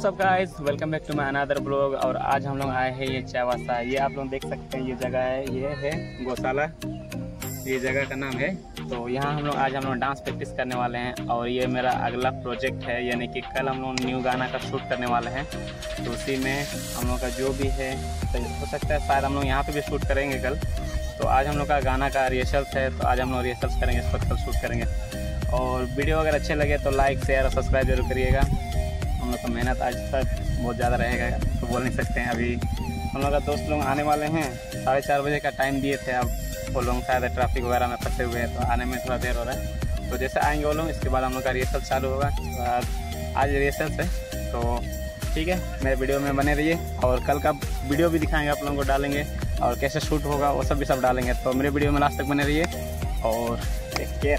What's up guys welcome back to my another blog और आज हम लोग आए हैं ये चावासा। ये आप लोग देख सकते हैं, ये जगह है, ये है गौशाला। ये जगह का नाम है। तो यहाँ हम लोग आज हम लोग डांस प्रैक्टिस करने वाले हैं और ये मेरा अगला प्रोजेक्ट है, यानी कि कल हम लोग न्यू गाना का शूट करने वाले हैं। तो उसी में हम लोग का जो भी है तो हो सकता है शायद हम लोग यहाँ पर भी शूट करेंगे कल। तो आज हम लोग का गाना का रिहर्सल्स है तो आज हम लोग रिहर्सल्स करेंगे, इस पर कल शूट करेंगे। और वीडियो अगर अच्छे लगे तो लाइक शेयर और सब्सक्राइब ज़रूर करिएगा। हम लोग का तो मेहनत आज तक बहुत ज़्यादा रहेगा तो बोल नहीं सकते हैं अभी। हम लोग का दोस्त लोग आने वाले हैं, साढ़े चार बजे का टाइम दिए थे अब, वो लोग शायद ट्रैफ़िक वगैरह में फंसे हुए हैं तो आने में थोड़ा देर हो रहा है। तो जैसे आएँगे वो लोग, इसके बाद हम लोग का रिहर्सल चालू होगा। आज रिहर्सल से तो ठीक है, मेरे वीडियो में बने रहिए। और कल का वीडियो भी दिखाएँगे, आप लोगों को डालेंगे। और कैसे शूट होगा, वो सब भी सब डालेंगे। तो मेरे वीडियो में लास्ट तक बने रहिए। और टेक केयर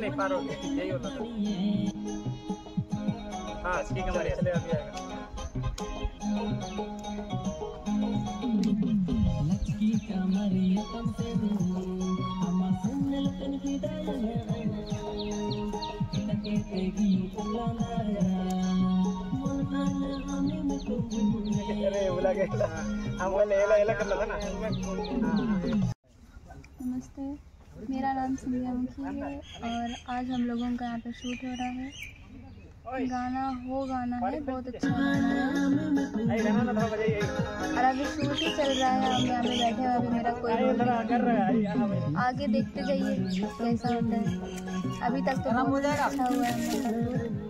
नहीं पारो यही होता हाँ इसकी कमर चले अभी आएगा। लचकी कमर नमस्ते मेरा नाम संध्यामुखी है और आज हम लोगों का यहाँ पे शूट हो रहा है गाना हो गाना है बहुत अच्छा और अभी शूट ही चल रहा है हम यहाँ पे बैठे हैं अभी मेरा कोई रोल आगे देखते जाइए कैसा होता है अभी तक तो बहुत अच्छा हुआ है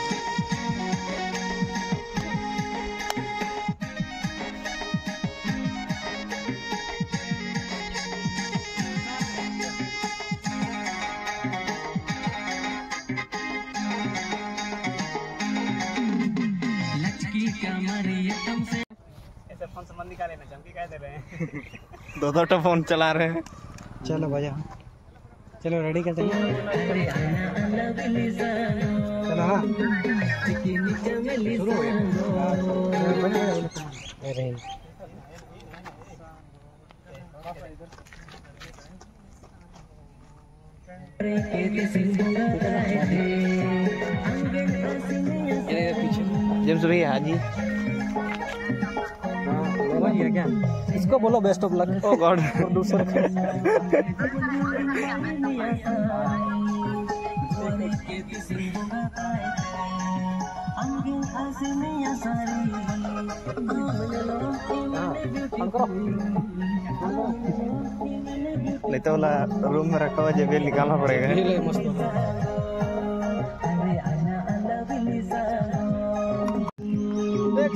फ़ोन संबंधी का लेना चमकी कह दे रहे हैं? दो दो तो फ़ोन चला रहे हैं। चलो भैया। चलो रेडी करते हैं? चलो हाँ। शुरू हो गया। जेम्स भैया हाँ जी। समझ गया क्या? इसको बोलो best of luck oh God दूसरे नहीं तो वाला रूम में रखा हुआ जेबी निकालना पड़ेगा।